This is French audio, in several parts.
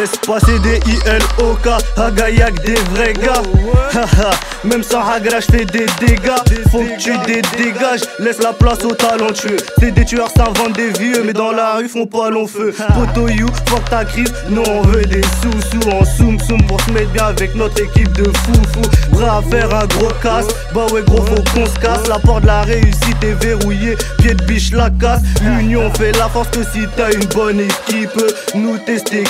laisse passer des ILOK, Hagayak des vrais gars. Même sans Hagra, fais des dégâts. Faut que tu dégages, laisse la place aux talentueux. C'est des tueurs, ça vend des vieux, mais dans la rue font pas long feu. Poto you, fuck ta crise, nous on veut des sous-sous en soum soum pour se mettre bien avec notre équipe de fou fou. Prêt à faire un gros casse, bah ouais gros faut qu'on se casse. La porte de la réussite est verrouillée, pied de biche la casse. L'union fait la force que si t'as une bonne équipe. Nous tester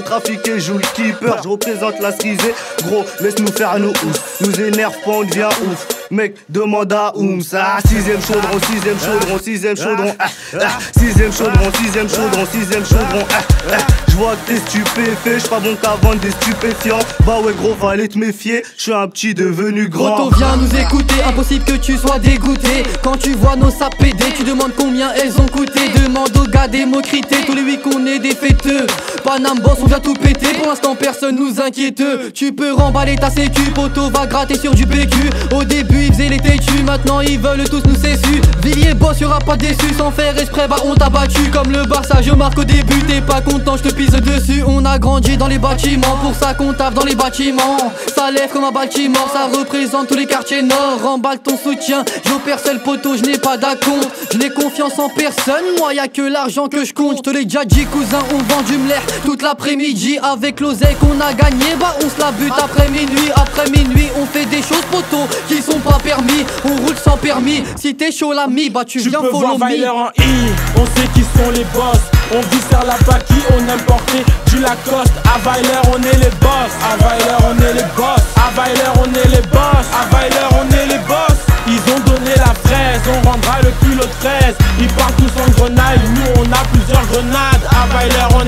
trafiquée, joue le keeper. Je représente la cerisée, gros laisse-nous faire nos ouf. Nous énerve pas, on devient ouf. Mec, demande à Ooms. Ah, sixième chaudron, sixième chaudron, sixième chaudron. Ah, ah, sixième chaudron, sixième chaudron, sixième chaudron. Ah. Je vois que t'es stupéfait, j'suis pas bon qu'à vendre des stupéfiants. Bah ouais, gros, fallait te méfier. J'suis un petit devenu grand. Proto, viens nous écouter, impossible que tu sois dégoûté. Quand tu vois nos sapes tu demandes combien elles ont coûté. Demande aux gars des tous les huit qu'on est des fêteux. Panam boss, on vient tout péter. Pour l'instant, personne nous inquiète. Tu peux remballer ta sécu, poto va gratter sur du PQ. Au début, maintenant ils veulent tous nous cessu. Villiers boss, y'aura pas déçu. Sans faire exprès, bah on t'a battu. Comme le Barça, je marque au début. T'es pas content, je te pisse dessus. On a grandi dans les bâtiments, pour ça qu'on tape dans les bâtiments. Ça lève comme un bâtiment, ça représente tous les quartiers nord. Remballe ton soutien, j'opère seul poteau, je n'ai pas d'acompte. Je n'ai confiance en personne, moi y a que l'argent que je compte. Je te l'ai déjà dit, cousin, on vend du mlair toute l'après-midi. Avec l'oseille qu'on a gagné, bah on se la bute après minuit. Après minuit, on fait des choses poteau qui sont pas permis. Roule sans permis. Si t'es chaud l'ami, bah tu, Tu viens peux voir follow me. Weiler en I, on sait qui sont les boss. On sur la paki, on aime porter du Lacoste. À Weiler, on est les boss. À Weiler, on est les boss. À Weiler, on est les boss. À Weiler, on est les boss. Ils ont donné la fraise, on rendra le de fraise. Ils partent tous en grenade, nous on a plusieurs grenades. À Weiler, on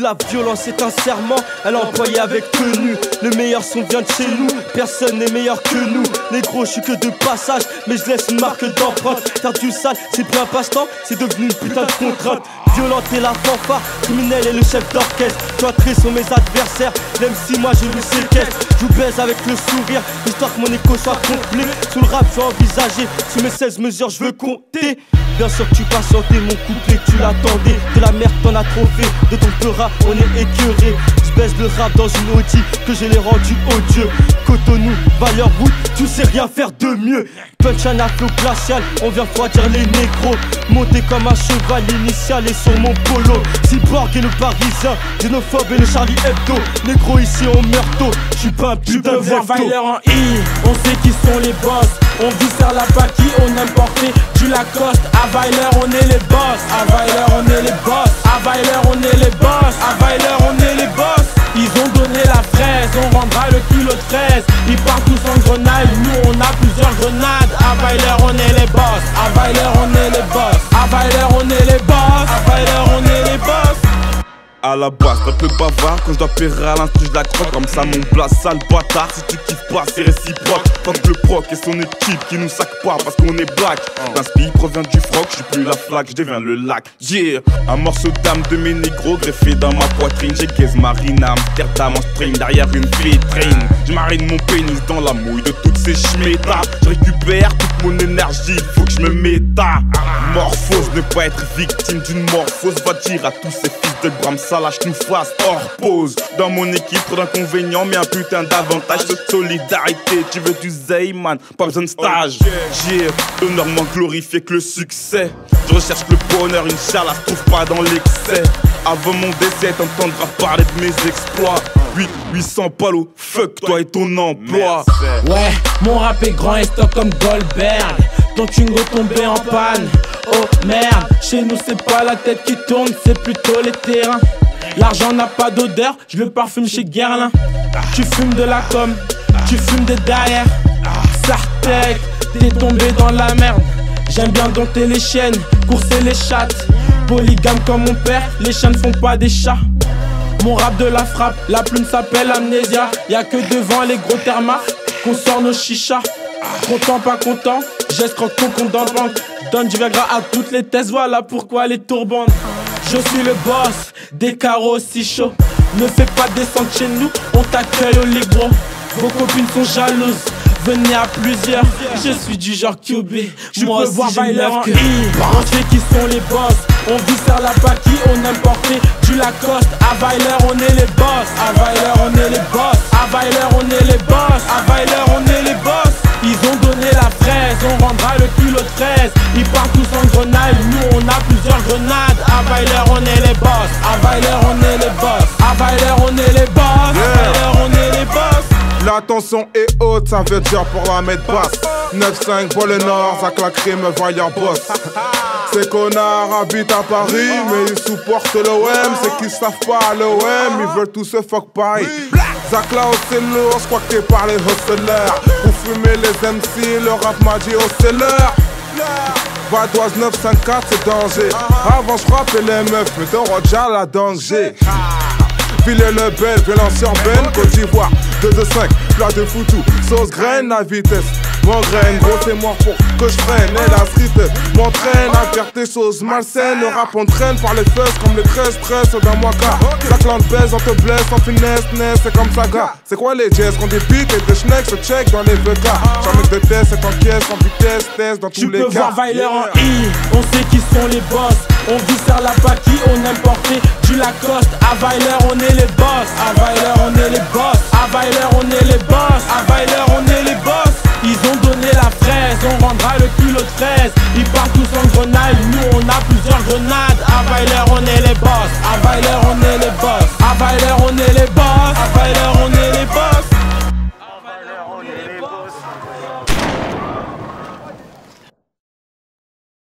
La violence est un serment, elle est employée avec tenue. Le meilleur son vient de chez nous, personne n'est meilleur que nous. Négro, je suis que de passage, mais je laisse une marque d'empreinte. Faire du sale, c'est plus un passe-temps, c'est devenu une putain de contrainte. Violente et la fanfare, criminel et le chef d'orchestre. Cloîtrés sont mes adversaires, même si moi je vous séquestre. Je vous baise avec le sourire, histoire que mon écho soit complet. Sous le rap, je vais envisager, sous mes 16 mesures, je veux compter. Bien sûr que tu patientais mon couplet, tu l'attendais. De la merde, t'en as trop fait, de ton peurat, on est écœuré. Baisse le rap dans une Audi, que je l'ai rendu odieux. Cotonou, route, tu sais rien faire de mieux. Punch un glacial, on vient refroidir les négros. Monté comme un cheval initial et sur mon polo. Cyborg et le parisien, xénophobe et le Charlie Hebdo. Négro ici on meurt tôt, je suis pas un putain de en I, on sait qui sont les boss. On vit sur la paki, on aime porter du Lacoste. À Weiler, on est les boss. À Weiler, on est les boss. À Weiler, on est les boss. À Weiler, on est on rendra le kilo de fraise. Ils partent tous en grenade, nous on a plusieurs grenades. À Weiler, on est les boss. À Weiler, on est les boss. À Weiler, on est les boss. À Weiler, À la base, un peu bavard quand je dois périr à l'instru, je la croque comme ça mon place sale bâtard. Si tu kiffes pas, c'est réciproque. Fuck le proc et son équipe qui nous sac pas parce qu'on est black. L'inspi provient du froc, je suis plus la flaque, je deviens le lac. Yeah, un morceau d'âme de mes négros greffé dans ma poitrine. J'ai gaze marine, Amsterdam en string derrière une vitrine. Je marine mon pénis dans la mouille de toutes ces schmétas. Je récupère toute mon énergie, faut que je me méta. Morphose, ne pas être victime d'une morphose. Va dire à tous ces fils de Bram Salah, je nous fasse hors pause. Dans mon équipe, trop d'inconvénients, mais un putain d'avantage de solidarité. Tu veux du Zayman, pas besoin de stage. J'ai l'honneur moins glorifié que le succès. Je recherche le bonheur, Inch'Allah, se trouve pas dans l'excès. Avant mon décès, t'entendras parler de mes exploits. 8, 800 palos, fuck toi et ton emploi. Ouais, mon rap est grand et stock comme Goldberg. Ton tungo tombé en panne. Oh merde, chez nous c'est pas la tête qui tourne, c'est plutôt les terrains. L'argent n'a pas d'odeur, je le parfume chez Guerlain. Tu fumes de la com, tu fumes des derrière. Sartec, t'es tombé dans la merde. J'aime bien dompter les chiennes, courser les chattes. Polygame comme mon père, les chiens ne font pas des chats. Mon rap de la frappe, la plume s'appelle Amnésia. Y'a que devant les gros thermas qu'on sort nos chichas. Content, pas content, j'escroque ton compte dans le banque. Donne du Viagra à toutes les thèses, voilà pourquoi les tourbantes. Je suis le boss, des carreaux si chauds. Ne fais pas descendre chez nous, on t'accueille au lit, bro. Vos copines sont jalouses, venez à plusieurs. Je suis du genre QB. Je peux voir en I. On sait qui sont les boss. On vit faire la paki, on aime porter du Lacoste. À Weiler, on est les boss. À Weiler, on est les boss. À Weiler, on est les boss. À on est les boss. Fraise. Ils partent tous en grenade, nous on a plusieurs grenades. À Weiler, on est les boss. À Weiler, on est les boss. À Weiler, on est les boss. À Weiler, on est les boss. La tension est haute, ça veut dire pour la mettre basse. 9-5 pour le nord, ça claquerait me voyant boss. Ces connards habitent à Paris, mais ils supportent l'OM. C'est qu'ils savent pas l'OM, ils veulent tous se fuck Paris. Zach là c'est lourd, j'crois que t'es par les hustlers. Pour fumer les MC, le rap m'a dit oh c'est l'heure. Vadoise 954 c'est danger. Avant j'frappais les meufs, mais dans Roger la danger. Ville le bel, violence urbaine, Côte d'Ivoire, 2 de 5, plat de foutou, sauce graine à vitesse. Mon graine, gros c'est mort pour que je freine. Et la street m'entraîne à faire des choses malsaines. Le rap entraîne par les fesses comme les 13 stress d'un mois car La clan baise, on te blesse, en finesse, c'est comme ça gars. C'est quoi les jazz qu'on débite et des schnecks se check dans les VK. Jamais de test, c'est en pièce, en vitesse, test dans tous Tu les peux cas. voir Weiler en I, on sait qui sont les boss. On vit faire la paki, on aime porter du Lacoste. À Weiler, on est les boss. À Weiler, on est les boss. À Weiler, on est les boss. À Weiler, on est les boss. Ils ont donné la fraise, on rendra le kilo de fraise. Ils partent tous en grenade, nous on a plusieurs grenades. À Weiler, on est les boss. À Weiler, on est les boss. À Weiler, on est les boss. À Weiler,